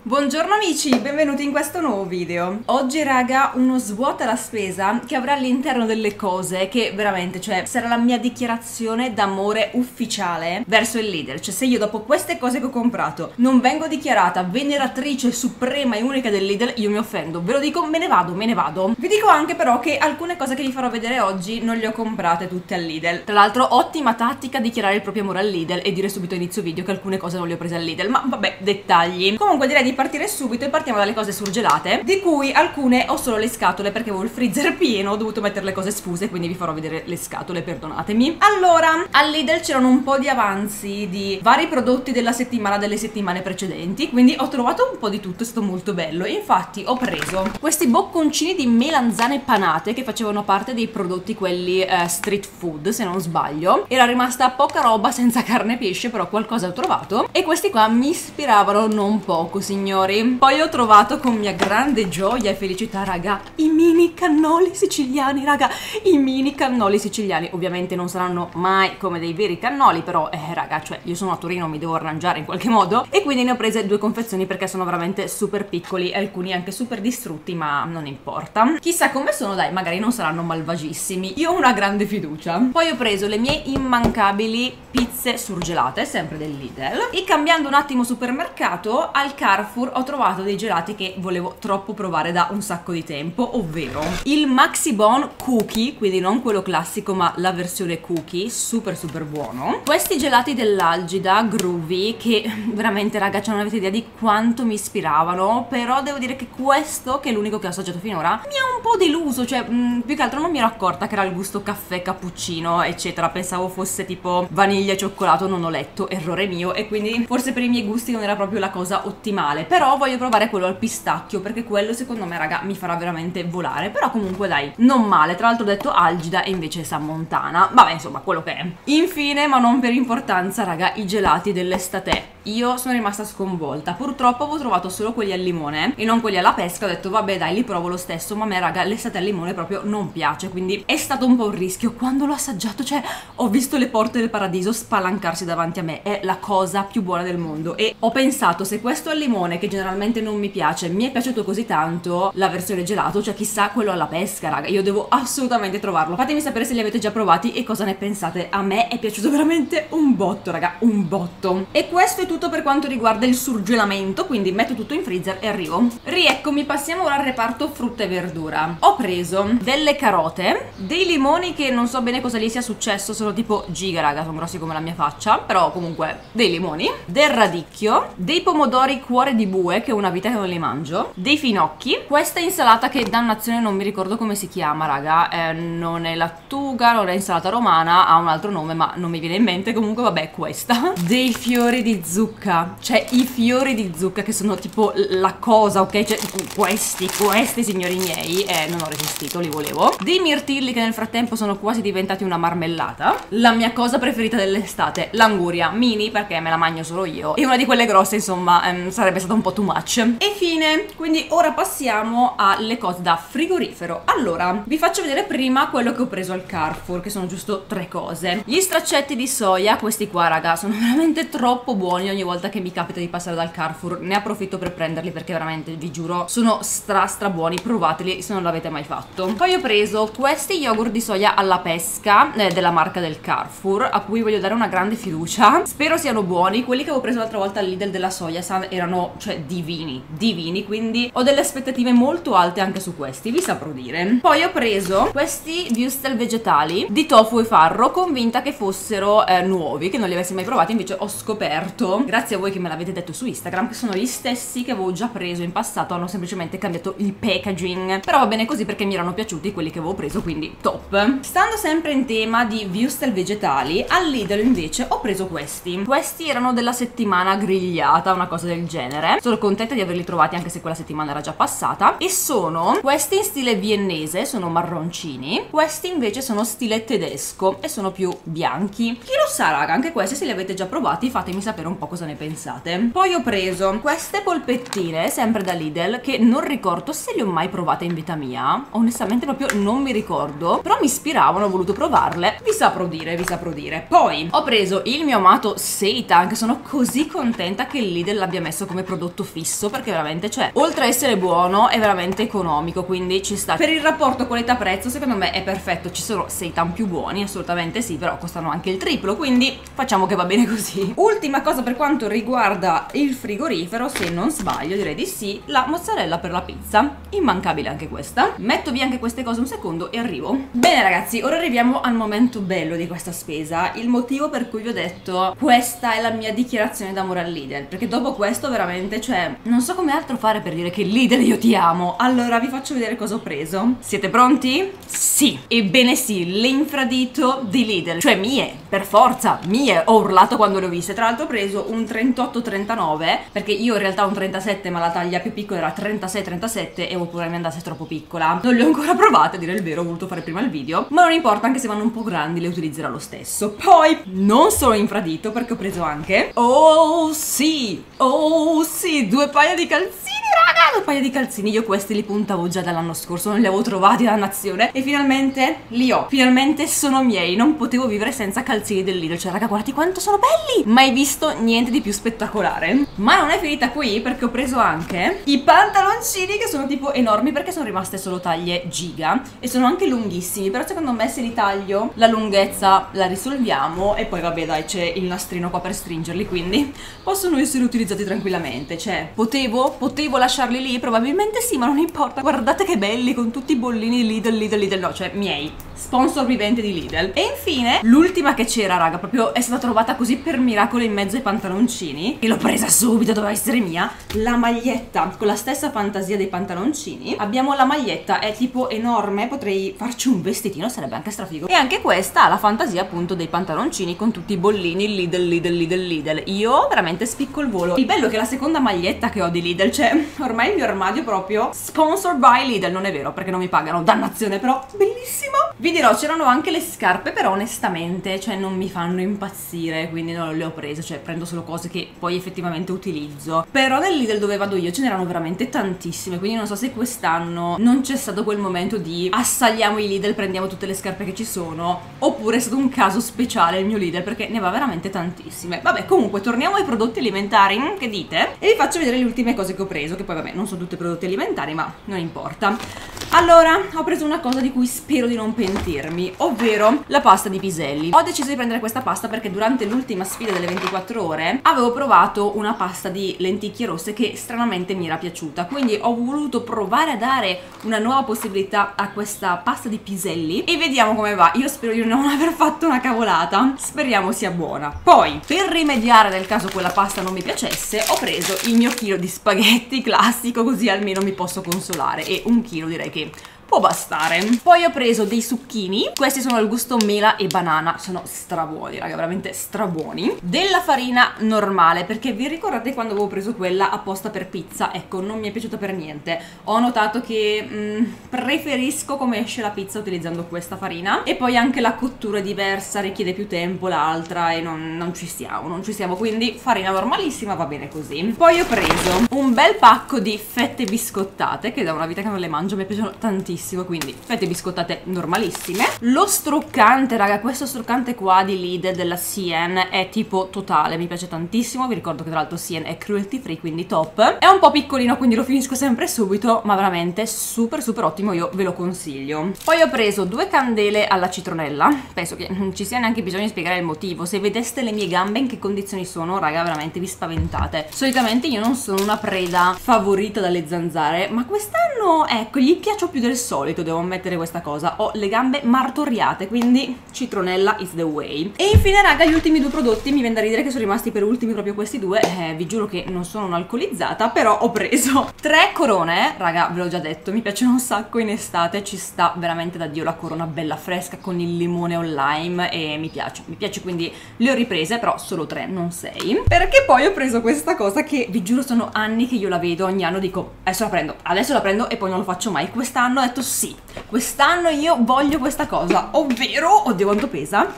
Buongiorno amici, benvenuti in questo nuovo video. Oggi raga uno svuota la spesa che avrà all'interno delle cose che veramente, cioè sarà la mia dichiarazione d'amore ufficiale verso il leader. Cioè se io dopo queste cose che ho comprato non vengo dichiarata veneratrice suprema e unica del leader, io mi offendo. Ve lo dico, me ne vado, me ne vado. Vi dico anche però che alcune cose che vi farò vedere oggi non le ho comprate tutte al Lidl. Tra l'altro ottima tattica dichiarare il proprio amore al Lidl e dire subito inizio video che alcune cose non le ho prese al Lidl, ma vabbè, dettagli. Comunque direi di partire subito e partiamo dalle cose surgelate, di cui alcune ho solo le scatole perché avevo il freezer pieno, ho dovuto mettere le cose sfuse, quindi vi farò vedere le scatole, perdonatemi. Allora, al Lidl c'erano un po' di avanzi di vari prodotti della settimana delle settimane precedenti, quindi ho trovato un po' di tutto, è stato molto bello. Infatti ho preso questi bocconcini di melanzane panate che facevano parte dei prodotti quelli eh, street food, se non sbaglio. Era rimasta poca roba senza carne e pesce, però qualcosa ho trovato. E questi qua mi ispiravano non poco, signori signori. Poi ho trovato con mia grande gioia e felicità, raga I mini cannoli siciliani, raga. I mini cannoli siciliani. Ovviamente non saranno mai come dei veri cannoli Però, eh, raga, cioè, io sono a Torino Mi devo arrangiare in qualche modo. E quindi ne ho prese due confezioni perché sono veramente super piccoli Alcuni anche super distrutti, ma non importa. Chissà come sono, dai, magari non saranno malvagissimi. Io ho una grande fiducia. Poi ho preso le mie immancabili pizze surgelate Sempre del Lidl. E cambiando un attimo supermercato Al Carrefour Carrefour ho trovato dei gelati che volevo troppo provare da un sacco di tempo, ovvero il Maxi Bon Cookie, quindi non quello classico ma la versione cookie, super super buono. Questi gelati dell'Algida Groovy che veramente raga non avete idea di quanto mi ispiravano, però devo dire che questo, che è l'unico che ho assaggiato finora, mi ha un po' deluso, cioè mh, mm, più che altro non mi ero accorta che era il gusto caffè, cappuccino, eccetera, pensavo fosse tipo vaniglia cioccolato, non ho letto, errore mio, e quindi forse per i miei gusti non era proprio la cosa ottimale però voglio provare quello al pistacchio perché quello secondo me raga mi farà veramente volare. Però comunque dai non male. Tra l'altro ho detto algida e invece San Montana. Vabbè insomma quello che è. Infine ma non per importanza raga i gelati dell'estate io sono rimasta sconvolta. Purtroppo avevo trovato solo quelli al limone e non quelli alla pesca. Ho detto vabbè dai li provo lo stesso. Ma a me raga l'estate al limone proprio non piace. Quindi è stato un po' un rischio. Quando l'ho assaggiato cioè ho visto le porte del paradiso spalancarsi davanti a me. È la cosa più buona del mondo. E ho pensato se questo al limone che generalmente non mi piace mi è piaciuto così tanto la versione gelato cioè chissà quello alla pesca raga. Io devo assolutamente trovarlo. Fatemi sapere se li avete già provati e cosa ne pensate. A me è piaciuto veramente un botto raga un botto. E questo è tutto per quanto riguarda il surgelamento quindi metto tutto in freezer e arrivo. Rieccomi passiamo ora al reparto frutta e verdura. Ho preso delle carote dei limoni che non so bene cosa gli sia successo sono tipo giga raga sono grossi come la mia faccia però comunque dei limoni del radicchio dei pomodori cuore di bue che è una vita che non li mangio dei finocchi questa insalata che dannazione non mi ricordo come si chiama raga eh, non è lattuga non è insalata romana ha un altro nome ma non mi viene in mente comunque vabbè questa. Dei fiori di zucca. Cioè i fiori di zucca che sono tipo la cosa ok? Cioè questi questi signori miei eh, non ho resistito li volevo. Dei mirtilli che nel frattempo sono quasi diventati una marmellata. La mia cosa preferita dell'estate l'anguria. Mini perché me la mangio solo io. E una di quelle grosse insomma ehm, sarebbe stata un po' too much. E fine. Quindi ora passiamo alle cose da frigorifero. Allora vi faccio vedere prima quello che ho preso al Carrefour che sono giusto tre cose. Gli straccetti di soia questi qua raga sono veramente troppo buoni ogni volta che mi capita di passare dal Carrefour ne approfitto per prenderli perché veramente vi giuro sono stra stra buoni provateli se non l'avete mai fatto. Poi ho preso questi yogurt di soia alla pesca eh, della marca del Carrefour a cui voglio dare una grande fiducia. Spero siano buoni. Quelli che avevo preso l'altra volta al Lidl della soia erano cioè cioè divini, divini, quindi ho delle aspettative molto alte anche su questi, vi saprò dire. Poi ho preso questi Wustel vegetali di tofu e farro, convinta che fossero eh, nuovi, che non li avessi mai provati, invece ho scoperto, grazie a voi che me l'avete detto su Instagram, che sono gli stessi che avevo già preso in passato, hanno semplicemente cambiato il packaging, però va bene così perché mi erano piaciuti quelli che avevo preso, quindi top. Stando sempre in tema di Wustel vegetali, al Lidl invece ho preso questi. Questi erano della settimana grigliata, una cosa del genere. Sono contenta di averli trovati anche se quella settimana era già passata. E sono questi in stile viennese sono marroncini. Questi invece sono stile tedesco e sono più bianchi. Chi lo sa raga anche questi se li avete già provati fatemi sapere un po' cosa ne pensate. Poi ho preso queste polpettine, sempre da Lidl, che non ricordo se le ho mai provate in vita mia. Onestamente proprio non mi ricordo, però mi ispiravano, ho voluto provarle. Vi saprò dire, vi saprò dire. Poi ho preso il mio amato Seitan, che sono così contenta che Lidl l'abbia messo come prodotto fisso, perché veramente, cioè, oltre a essere buono, è veramente economico, quindi ci sta. Per il rapporto qualità-prezzo, secondo me è perfetto. Ci sono Seitan più buoni, assolutamente sì, però costano anche il triplo, quindi facciamo che va bene così. Ultima cosa per quanto riguarda il frigorifero, se non sbaglio, direi di sì, la mozzarella per la pizza. Immancabile anche questa. Metto via anche queste cose un secondo e arrivo. Bene ragazzi, ora arriviamo al momento bello di questa spesa, il motivo per cui vi ho detto questa è la mia dichiarazione d'amore al Lidl, perché dopo questo veramente, cioè, non so come altro fare per dire che Lidl io ti amo. Allora vi faccio vedere cosa ho preso. Siete pronti? Sì, ebbene sì, l'infradito di Lidl, cioè mie, per forza, mie, ho urlato quando le ho viste. Tra l'altro ho preso un 38-39, perché io in realtà ho un 37, ma la taglia più piccola era 36-37 e paura mi andasse troppo piccola. Non le ho ancora provate, a dire il vero, ho voluto fare prima il video, ma non importa, anche se vanno un po' grandi le utilizzerò lo stesso. Poi, non solo infradito, perché ho preso anche... Oh sì, oh sì, due paia di calzini raga, due paia di calzini, io questi li puntavo già dall'anno scorso, non li avevo trovati da nazione. E finalmente li ho, finalmente sono miei, non potevo vivere senza calzini del Lidl, cioè raga guardate quanto sono belli, mai visto niente di più spettacolare. Ma non è finita qui perché ho preso anche i pantaloncini che sono tipo enormi perché sono rimaste solo taglie giga. E sono anche lunghissimi, però secondo me se li taglio la lunghezza la risolviamo. E poi vabbè dai c'è il nastrino qua per stringerli quindi possono essere utilizzati tranquillamente, cioè potevo, potevo lasciarli lì? Probabilmente sì, ma non importa. Guardate che belli con tutti i bollini Lidl, Lidl, Lidl. No, cioè miei. Sponsor vivente di Lidl. E infine, l'ultima che c'era, raga, proprio è stata trovata così per miracolo in mezzo ai pantaloncini. E l'ho presa subito, doveva essere mia. La maglietta, con la stessa fantasia dei pantaloncini. Abbiamo la maglietta, è tipo enorme, potrei farci un vestitino, sarebbe anche strafigo. E anche questa ha la fantasia appunto dei pantaloncini con tutti i bollini Lidl, Lidl, Lidl, Lidl. Io veramente spicco il volo. Il bello è che la seconda maglietta che ho di Lidl, cioè ormai il mio armadio proprio sponsored by Lidl, non è vero perché non mi pagano, dannazione però, bellissimo! Vi dirò, c'erano anche le scarpe, però onestamente, cioè non mi fanno impazzire, quindi non le ho prese, cioè prendo solo cose che poi effettivamente utilizzo. Però nel Lidl dove vado io ce n'erano veramente tantissime, quindi non so se quest'anno non c'è stato quel momento di assagliamo i Lidl, prendiamo tutte le scarpe che ci sono, oppure è stato un caso speciale il mio Lidl perché ne va veramente tantissime. Vabbè, comunque torniamo ai prodotti alimentari, mm, che dite? E vi faccio vedere le ultime cose che ho preso, che poi vabbè non sono tutti prodotti alimentari, ma non importa. Allora, ho preso una cosa di cui spero di non pentirmi, ovvero la pasta di piselli. Ho deciso di prendere questa pasta perché durante l'ultima sfida delle 24 ore avevo provato una pasta di lenticchie rosse che stranamente mi era piaciuta, quindi ho voluto provare a dare una nuova possibilità a questa pasta di piselli e vediamo come va. Io spero di non aver fatto una cavolata, speriamo sia buona. Poi, per rimediare nel caso quella pasta non mi piacesse, ho preso il mio chilo di spaghetti classico così almeno mi posso consolare e un chilo direi che che può bastare. Poi ho preso dei succhini, questi sono al gusto mela e banana, sono strabuoni, raga, veramente strabuoni. Della farina normale, perché vi ricordate quando avevo preso quella apposta per pizza? Ecco, non mi è piaciuta per niente. Ho notato che mh, mm, preferisco come esce la pizza utilizzando questa farina. E poi anche la cottura è diversa, richiede più tempo l'altra e non, non ci siamo, non ci siamo. Quindi farina normalissima va bene così. Poi ho preso un bel pacco di fette biscottate, che da una vita che non le mangio mi piacciono tantissimo tantissimo quindi fette biscottate normalissime. Lo struccante raga questo struccante qua di Lidl della CN è tipo totale mi piace tantissimo vi ricordo che tra l'altro CN è cruelty free quindi top. È un po' piccolino quindi lo finisco sempre subito ma veramente super super ottimo io ve lo consiglio. Poi ho preso due candele alla citronella penso che non ci sia neanche bisogno di spiegare il motivo. Se vedeste le mie gambe in che condizioni sono raga veramente vi spaventate. Solitamente io non sono una preda favorita dalle zanzare ma quest'anno ecco gli piaccio più del solito devo mettere questa cosa ho le gambe martoriate quindi citronella is the way. E infine raga gli ultimi due prodotti mi viene da ridere che sono rimasti per ultimi proprio questi due eh, vi giuro che non sono un'alcolizzata però ho preso tre corone raga ve l'ho già detto mi piacciono un sacco in estate ci sta veramente da dio la corona bella fresca con il limone o lime e mi piace mi piace quindi le ho riprese però solo tre non sei. Perché poi ho preso questa cosa che vi giuro sono anni che io la vedo ogni anno dico adesso la prendo adesso la prendo e poi non lo faccio mai. Quest'anno ho detto sì, quest'anno io voglio questa cosa, ovvero, oddio quanto pesa,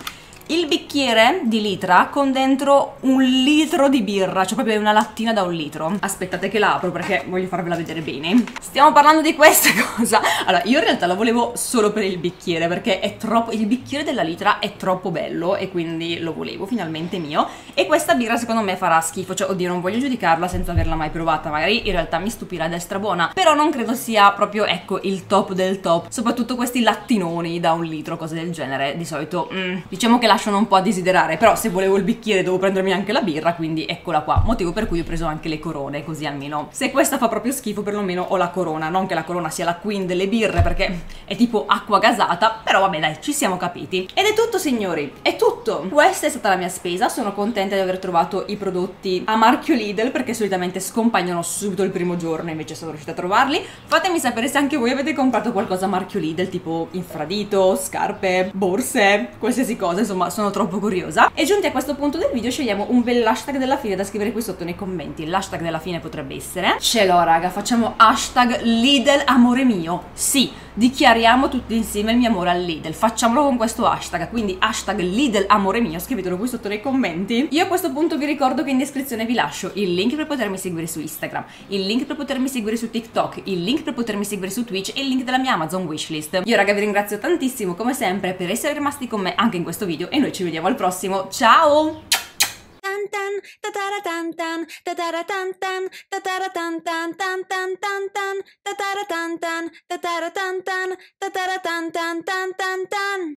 Il bicchiere di litra con dentro un litro di birra, cioè proprio una lattina da un litro. Aspettate che la apro perché voglio farvela vedere bene. Stiamo parlando di questa cosa. Allora, io in realtà la volevo solo per il bicchiere perché è troppo... il bicchiere della litra è troppo bello e quindi lo volevo finalmente mio. E questa birra secondo me farà schifo, cioè oddio non voglio giudicarla senza averla mai provata, magari in realtà mi stupirà ed è strabuona, però non credo sia proprio, ecco, il top del top. Soprattutto questi lattinoni da un litro, cose del genere, di solito, mm, diciamo che lasciano un po' a desiderare, però se volevo il bicchiere devo prendermi anche la birra, quindi eccola qua, motivo per cui ho preso anche le corone, così almeno se questa fa proprio schifo perlomeno ho la corona, non che la corona sia la queen delle birre perché è tipo acqua gasata, però vabbè dai, ci siamo capiti. Ed è tutto signori, è tutto! Questa è stata la mia spesa, sono contenta di aver trovato i prodotti a marchio Lidl perché solitamente scompaiono subito il primo giorno, invece sono riuscita a trovarli. Fatemi sapere se anche voi avete comprato qualcosa a marchio Lidl, tipo infradito, scarpe, borse, qualsiasi cosa, insomma sono troppo curiosa. E giunti a questo punto del video scegliamo un bel hashtag della fine da scrivere qui sotto nei commenti. L'hashtag della fine potrebbe essere... Ce l'ho raga, facciamo hashtag Lidl amore mio. Sì, dichiariamo tutti insieme il mio amore al Lidl. Facciamolo con questo hashtag, quindi hashtag Lidl amore mio, scrivetelo qui sotto nei commenti. Io a questo punto vi ricordo che in descrizione vi lascio il link per potermi seguire su Instagram, il link per potermi seguire su TikTok, il link per potermi seguire su Twitch e il link della mia Amazon wishlist. Io raga vi ringrazio tantissimo come sempre per essere rimasti con me anche in questo video e noi ci vediamo al prossimo. Ciao! tan ta ta ra tan tan ta ta ra tan tan ta ta ra tan tan tan tan tan tan ta ta ra tan tan ta ta ra tan tan ta ta ra tan tan tan tan tan